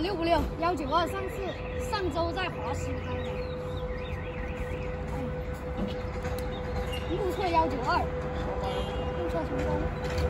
六不六幺九二，上次上周在华西拍的，目测幺九二，目测成功。